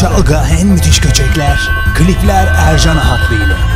Çalga en müthiş köçekler. Klipler Ercan Ahatlı ile.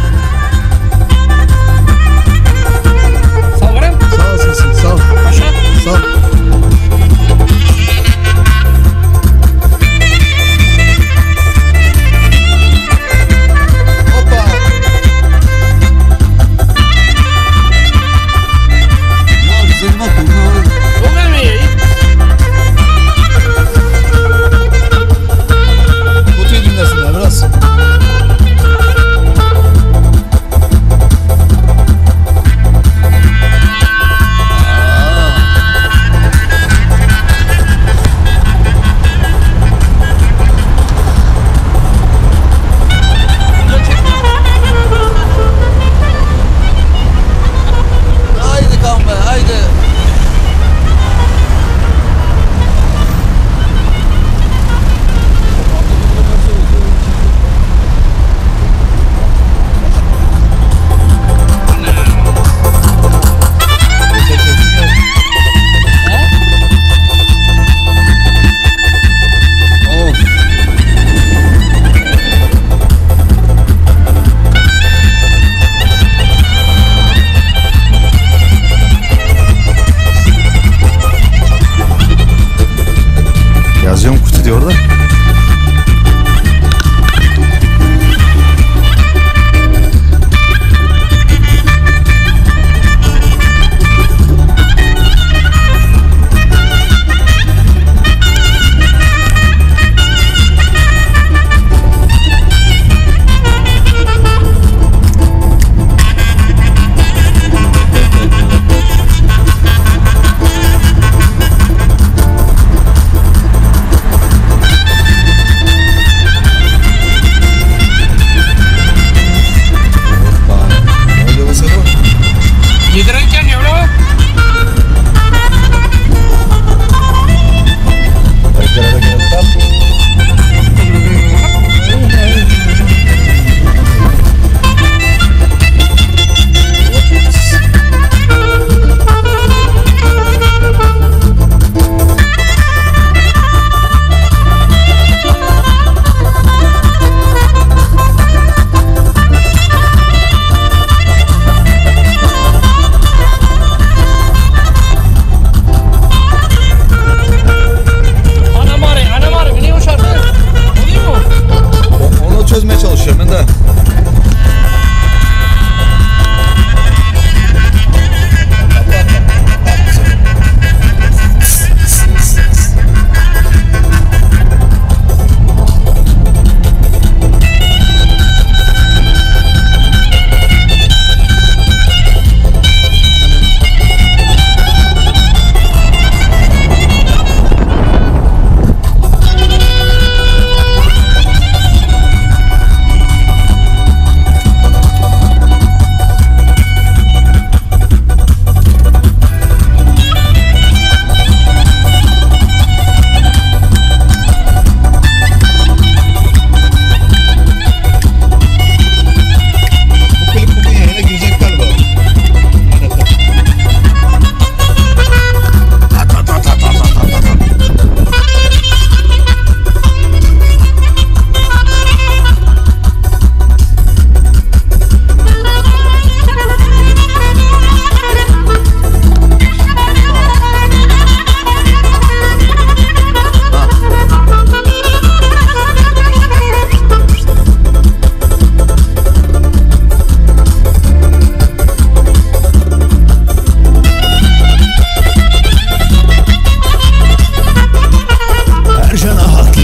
Ercan Ahatlı.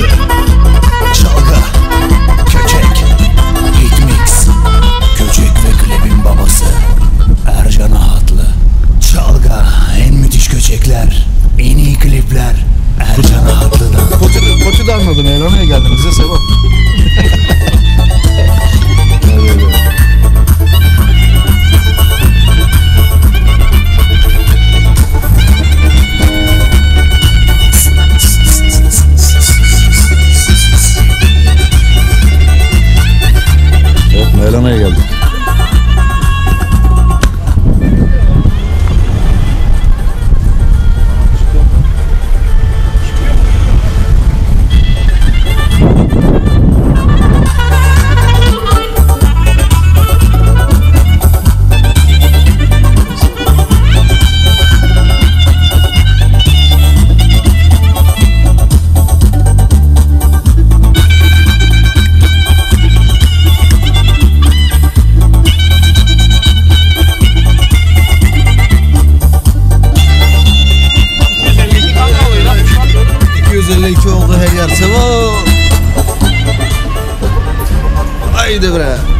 Çalga. Köçek. Hitmix. Köçek ve klibin babası. Ercan Ahatlı. Çalga en müthiş köçekler. En iyi klipler. Ercan Ahatlı'dan. Koçu, koçu da anladım. Eğlenmeye geldiniz ya Sevo. いてこれ。